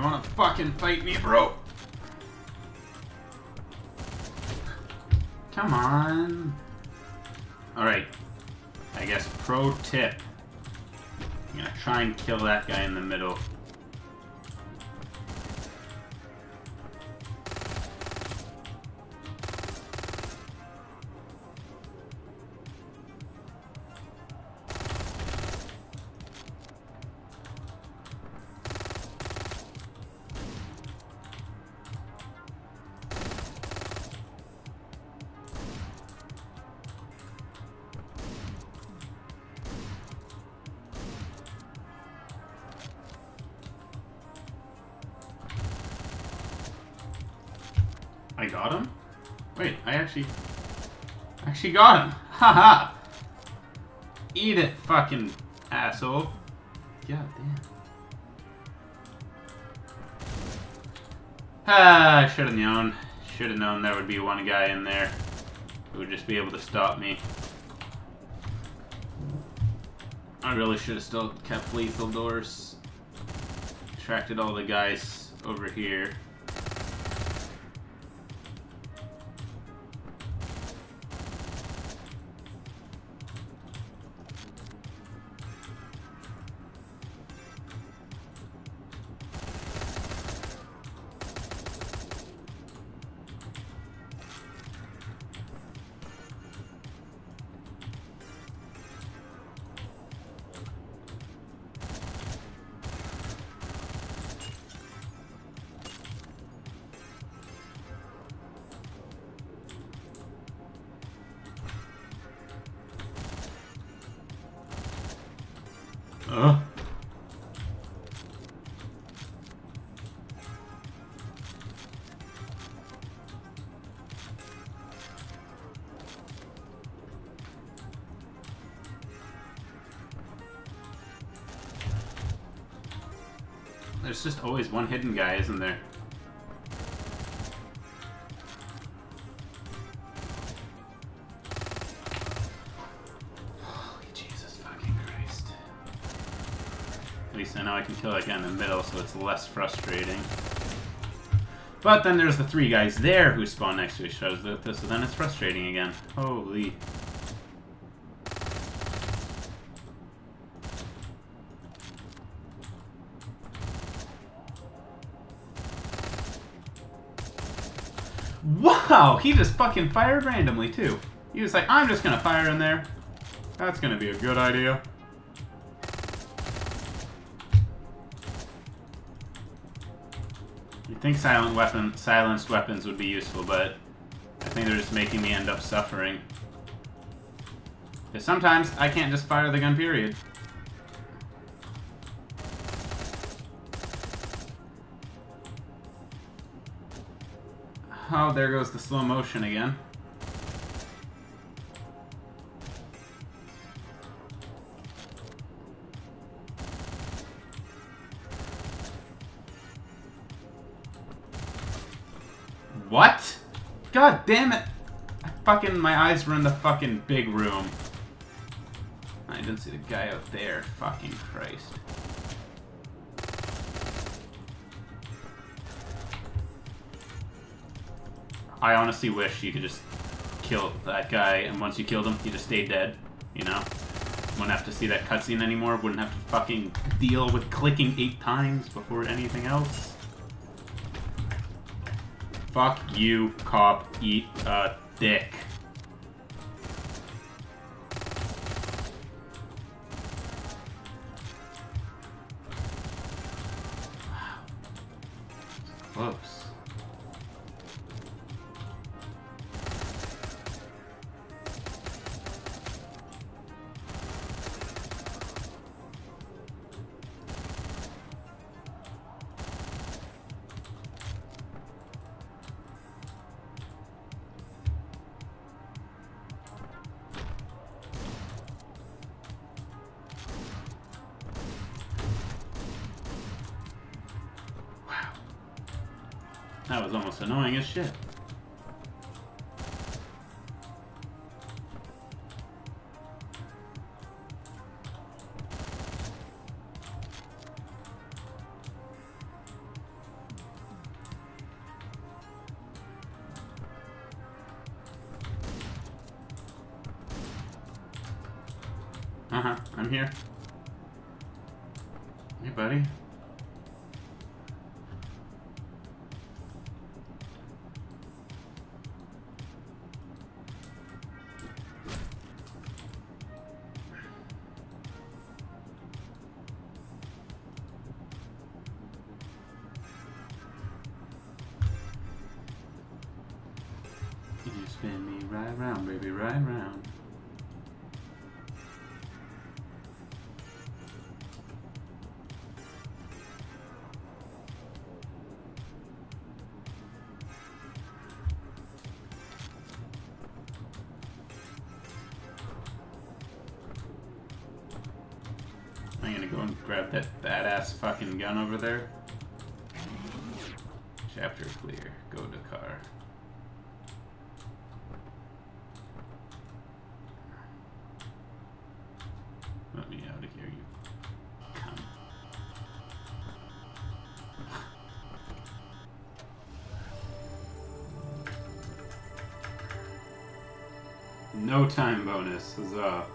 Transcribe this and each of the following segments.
You wanna fucking fight me, bro? Come on. Alright. I guess pro tip. I'm gonna try and kill that guy in the middle. I got him? Wait, I actually... Actually got him! Haha! Eat it, fucking asshole. God damn. Ah, I should have known. Should have known there would be one guy in there who would just be able to stop me. I really should have still kept lethal doors. Attracted all the guys over here. There's just always one hidden guy, isn't there? I know I can kill that guy in the middle, so it's less frustrating. But then there's the three guys there who spawn next to each other, so then it's frustrating again. Holy. Wow, he just fucking fired randomly too. He was like, I'm just gonna fire in there. That's gonna be a good idea. Think silent weapon, silenced weapons would be useful, but I think they're just making me end up suffering. Because sometimes I can't just fire the gun, period. Oh, there goes the slow motion again. What? God damn it! I fucking, my eyes were in the fucking big room. I didn't see the guy out there. Fucking Christ. I honestly wish you could just kill that guy, and once you killed him, he just stayed dead. You know? Wouldn't have to see that cutscene anymore. Wouldn't have to fucking deal with clicking eight times before anything else. Fuck you, cop. Eat a dick. That was almost annoying as shit. Uh-huh, I'm here. Hey, buddy. Spin me right round, baby, right round. I'm gonna go and grab that badass fucking gun over there. Chapter clear. Go to car. No time bonus, huzzah.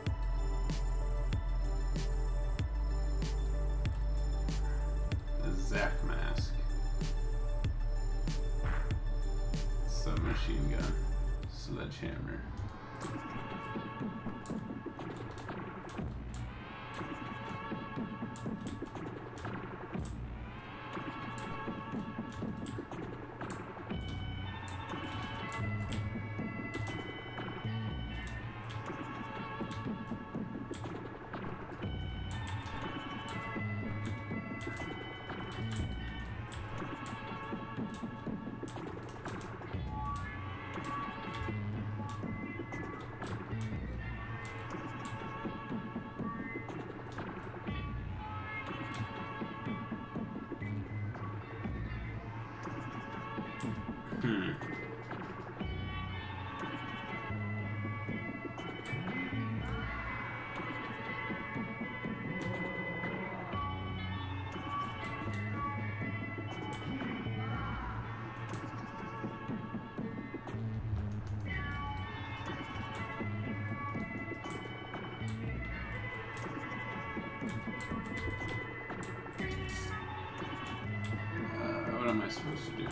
I supposed to do now?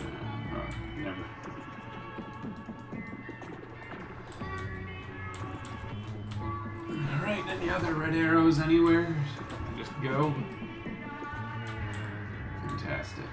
Oh, uh, never. Alright, any other red arrows anywhere? Just go. Fantastic.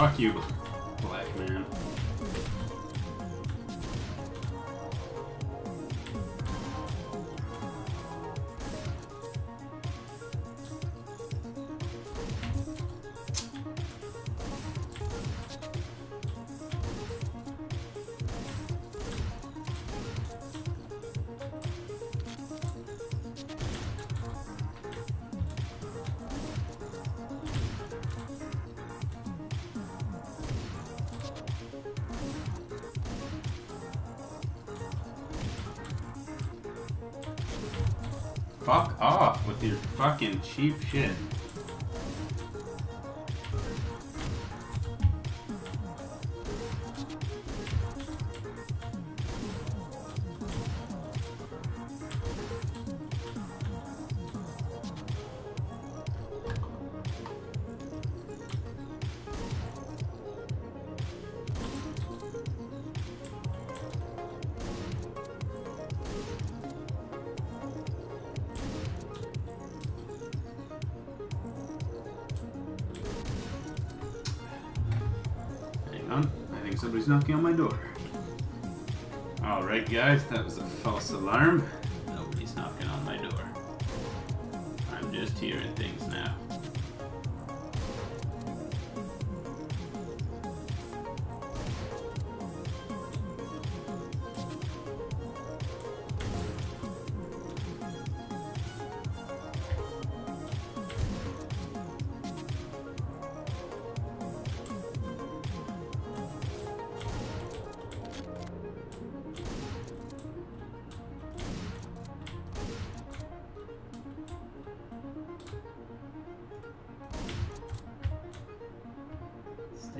Fuck you, Fuck off with your fucking cheap shit. Somebody's knocking on my door. Alright guys, that was a false alarm. Nobody's knocking on my door. I'm just hearing things now.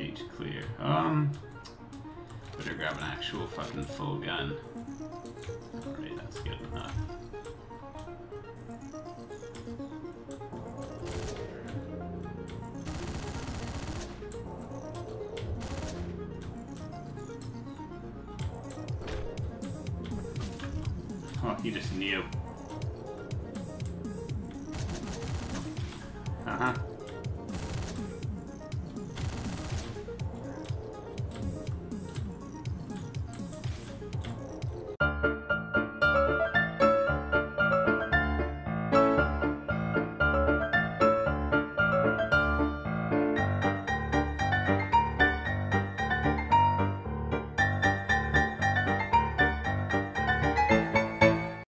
Stage clear. Um, better grab an actual fucking full gun. Alright, that's good enough. Oh, he just knew.